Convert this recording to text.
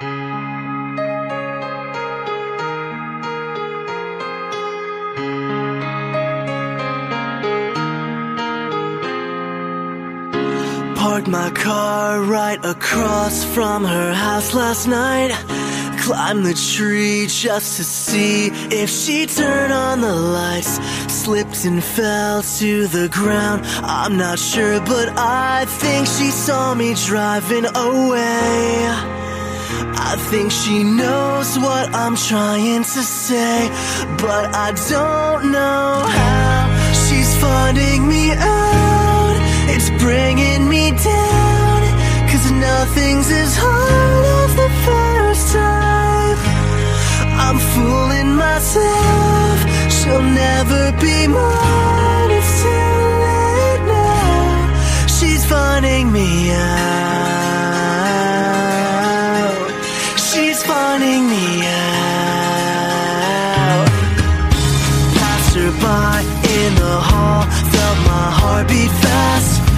Parked my car right across from her house last night. Climbed the tree just to see if she turned on the lights. Slipped and fell to the ground. I'm not sure, but I think she saw me driving away. I think she knows what I'm trying to say, but I don't know how she's finding me out. It's bringing me down, cause nothing's as hard as the first time. I'm fooling myself, she'll never be mine. Passerby in the hall, felt my heart beat fast.